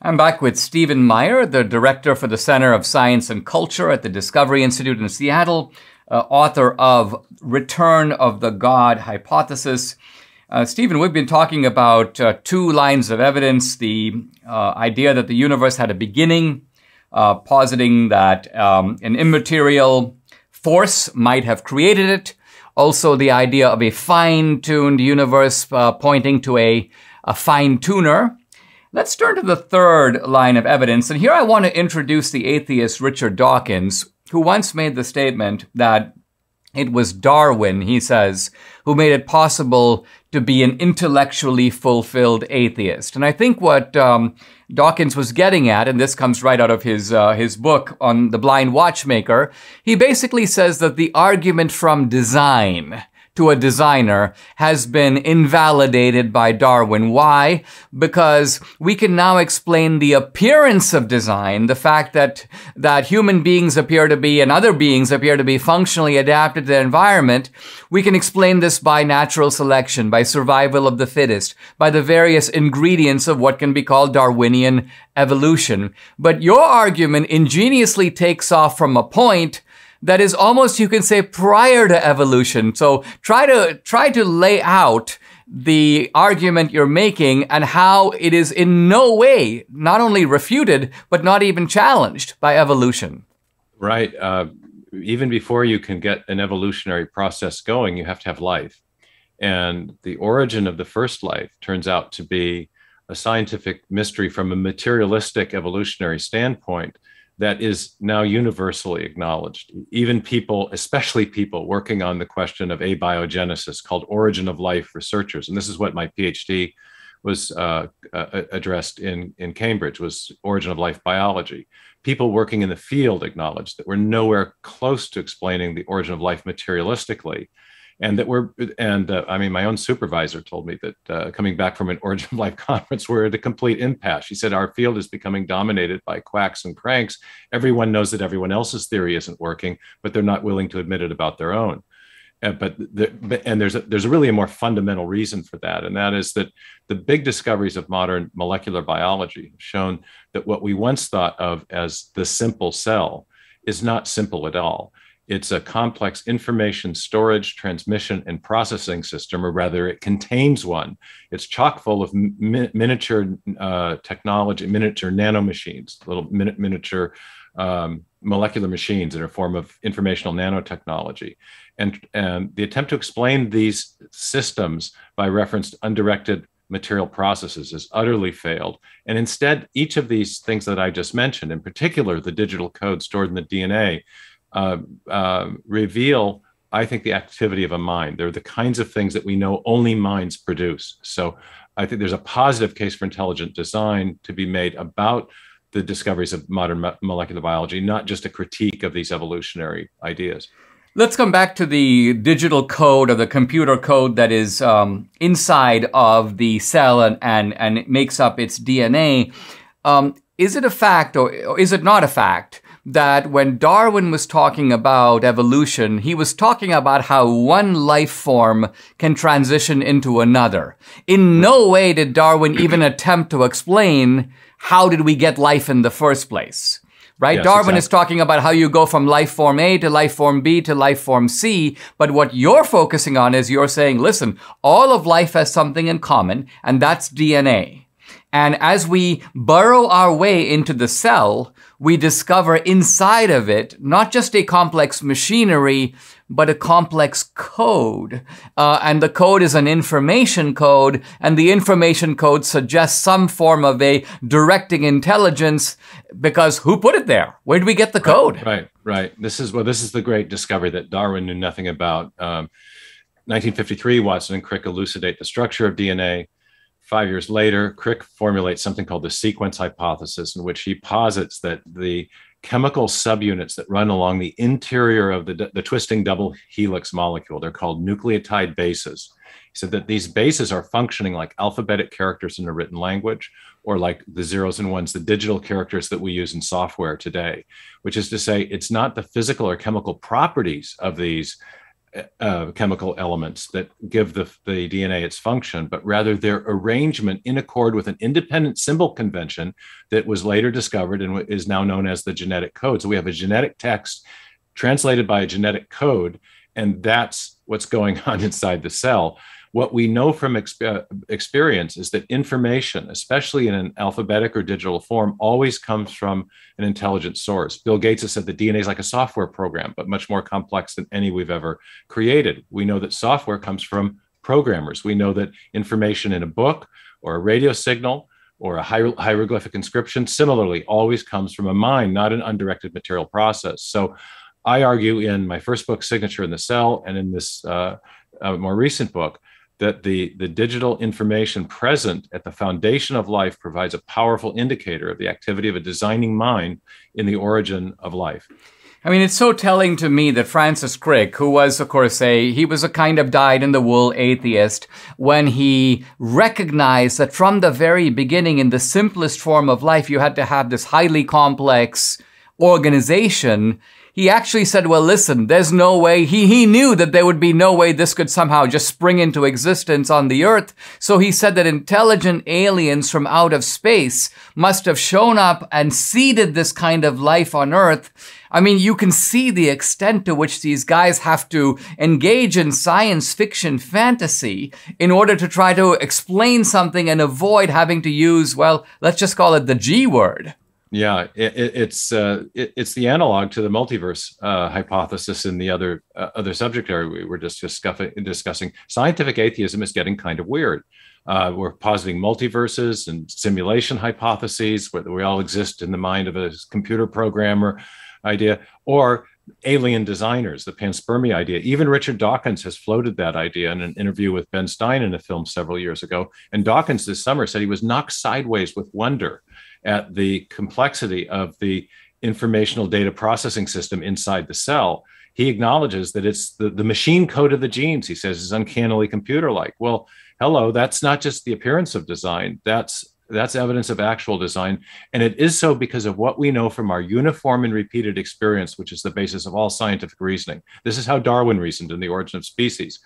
I'm back with Stephen Meyer, the director for the Center of Science and Culture at the Discovery Institute in Seattle, uh, author of Return of the God Hypothesis. Uh, Stephen, we've been talking about uh, two lines of evidence the uh, idea that the universe had a beginning, uh, positing that um, an immaterial force might have created it. Also, the idea of a fine tuned universe uh, pointing to a, a fine tuner. Let's turn to the third line of evidence. And here I want to introduce the atheist Richard Dawkins, who once made the statement that it was Darwin, he says, who made it possible to be an intellectually fulfilled atheist. And I think what um, Dawkins was getting at, and this comes right out of his uh, his book on the blind watchmaker, he basically says that the argument from design to a designer has been invalidated by Darwin. Why? Because we can now explain the appearance of design, the fact that, that human beings appear to be and other beings appear to be functionally adapted to their environment. We can explain this by natural selection, by survival of the fittest, by the various ingredients of what can be called Darwinian evolution. But your argument ingeniously takes off from a point that is almost, you can say, prior to evolution. So try to, try to lay out the argument you're making and how it is in no way not only refuted, but not even challenged by evolution. Right. Uh, even before you can get an evolutionary process going, you have to have life. And the origin of the first life turns out to be a scientific mystery from a materialistic evolutionary standpoint that is now universally acknowledged. Even people, especially people working on the question of abiogenesis, called origin of life researchers, and this is what my PhD was uh, uh, addressed in in Cambridge was origin of life biology. People working in the field acknowledged that we're nowhere close to explaining the origin of life materialistically, and that we're and uh, i mean my own supervisor told me that uh, coming back from an origin of life conference we're at a complete impasse. She said our field is becoming dominated by quacks and cranks. Everyone knows that everyone else's theory isn't working but they're not willing to admit it about their own. Uh, but the, and there's a, there's really a more fundamental reason for that and that is that the big discoveries of modern molecular biology have shown that what we once thought of as the simple cell is not simple at all it's a complex information storage, transmission, and processing system, or rather, it contains one. It's chock full of mi- miniature uh, technology, miniature nanomachines, little min- miniature um, molecular machines in a form of informational nanotechnology. And, and the attempt to explain these systems by reference to undirected material processes has utterly failed. And instead, each of these things that I just mentioned, in particular, the digital code stored in the DNA, uh, uh, reveal, I think, the activity of a mind. They're the kinds of things that we know only minds produce. So I think there's a positive case for intelligent design to be made about the discoveries of modern mo- molecular biology, not just a critique of these evolutionary ideas. Let's come back to the digital code or the computer code that is um, inside of the cell and, and, and makes up its DNA. Um, is it a fact or, or is it not a fact that when Darwin was talking about evolution, he was talking about how one life form can transition into another. In no way did Darwin even attempt to explain how did we get life in the first place. Right? Yes, Darwin exactly. is talking about how you go from life form A to life form B to life form C. But what you're focusing on is you're saying, listen, all of life has something in common, and that's DNA. And as we burrow our way into the cell, we discover inside of it not just a complex machinery, but a complex code. Uh, and the code is an information code, and the information code suggests some form of a directing intelligence because who put it there? Where did we get the code? Right, right. right. This is well, this is the great discovery that Darwin knew nothing about. Um, 1953, Watson and Crick elucidate the structure of DNA. Five years later, Crick formulates something called the sequence hypothesis, in which he posits that the chemical subunits that run along the interior of the, the twisting double helix molecule, they're called nucleotide bases. He said that these bases are functioning like alphabetic characters in a written language, or like the zeros and ones, the digital characters that we use in software today, which is to say, it's not the physical or chemical properties of these uh, chemical elements that give the, the DNA its function, but rather their arrangement in accord with an independent symbol convention that was later discovered and is now known as the genetic code. So we have a genetic text translated by a genetic code, and that's what's going on inside the cell. What we know from exp- experience is that information, especially in an alphabetic or digital form, always comes from an intelligent source. Bill Gates has said that DNA is like a software program, but much more complex than any we've ever created. We know that software comes from programmers. We know that information in a book or a radio signal or a hieroglyphic inscription similarly always comes from a mind, not an undirected material process. So I argue in my first book, Signature in the Cell, and in this uh, uh, more recent book, that the, the digital information present at the foundation of life provides a powerful indicator of the activity of a designing mind in the origin of life. I mean, it's so telling to me that Francis Crick, who was, of course, a, he was a kind of dyed in the wool atheist, when he recognized that from the very beginning, in the simplest form of life, you had to have this highly complex organization he actually said, well, listen, there's no way, he, he knew that there would be no way this could somehow just spring into existence on the earth. So he said that intelligent aliens from out of space must have shown up and seeded this kind of life on earth. I mean, you can see the extent to which these guys have to engage in science fiction fantasy in order to try to explain something and avoid having to use, well, let's just call it the G word. Yeah, it, it's uh, it, it's the analog to the multiverse uh, hypothesis in the other uh, other subject area we were just discussing. Discussing scientific atheism is getting kind of weird. Uh, we're positing multiverses and simulation hypotheses, whether we all exist in the mind of a computer programmer idea, or alien designers, the panspermia idea. Even Richard Dawkins has floated that idea in an interview with Ben Stein in a film several years ago. And Dawkins this summer said he was knocked sideways with wonder at the complexity of the informational data processing system inside the cell, he acknowledges that it's the, the machine code of the genes, he says, is uncannily computer like. Well, hello, that's not just the appearance of design, that's that's evidence of actual design. And it is so because of what we know from our uniform and repeated experience, which is the basis of all scientific reasoning. This is how Darwin reasoned in The Origin of Species.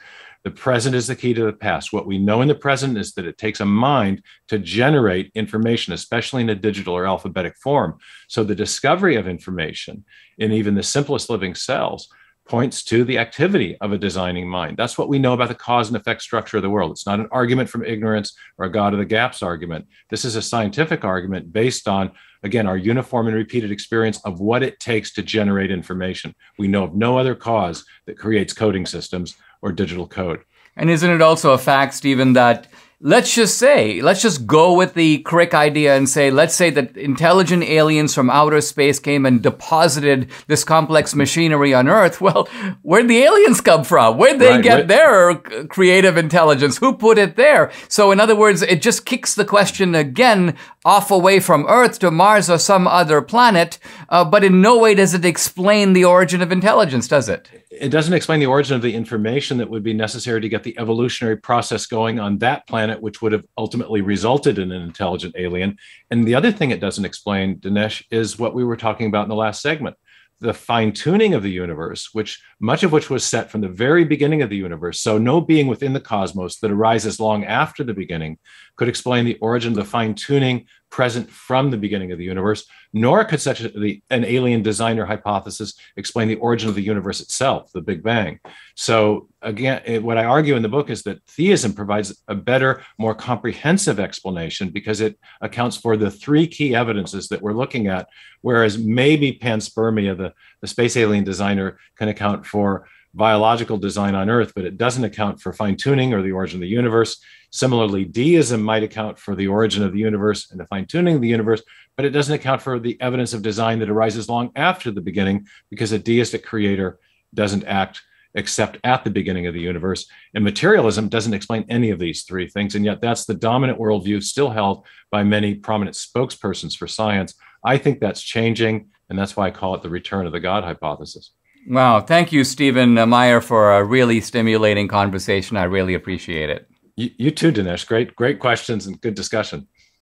The present is the key to the past. What we know in the present is that it takes a mind to generate information, especially in a digital or alphabetic form. So the discovery of information in even the simplest living cells points to the activity of a designing mind. That's what we know about the cause and effect structure of the world. It's not an argument from ignorance or a God of the gaps argument. This is a scientific argument based on, again, our uniform and repeated experience of what it takes to generate information. We know of no other cause that creates coding systems or digital code. And isn't it also a fact, Stephen, that let's just say, let's just go with the Crick idea and say, let's say that intelligent aliens from outer space came and deposited this complex machinery on Earth. Well, where'd the aliens come from? Where'd they right, get their uh, creative intelligence? Who put it there? So, in other words, it just kicks the question again off away from Earth to Mars or some other planet, uh, but in no way does it explain the origin of intelligence, does it? It doesn't explain the origin of the information that would be necessary to get the evolutionary process going on that planet which would have ultimately resulted in an intelligent alien. And the other thing it doesn't explain, Dinesh, is what we were talking about in the last segment the fine tuning of the universe, which much of which was set from the very beginning of the universe. So, no being within the cosmos that arises long after the beginning could explain the origin of the fine tuning present from the beginning of the universe, nor could such a, the, an alien designer hypothesis explain the origin of the universe itself, the Big Bang. So, again, it, what I argue in the book is that theism provides a better, more comprehensive explanation because it accounts for the three key evidences that we're looking at, whereas maybe panspermia, the, the space alien designer, can account for biological design on Earth, but it doesn't account for fine tuning or the origin of the universe. Similarly, deism might account for the origin of the universe and the fine tuning of the universe, but it doesn't account for the evidence of design that arises long after the beginning because a deistic creator doesn't act except at the beginning of the universe. And materialism doesn't explain any of these three things. And yet, that's the dominant worldview still held by many prominent spokespersons for science. I think that's changing. And that's why I call it the return of the God hypothesis. Wow. Thank you, Stephen Meyer, for a really stimulating conversation. I really appreciate it. You, you too, Dinesh. Great, great questions and good discussion.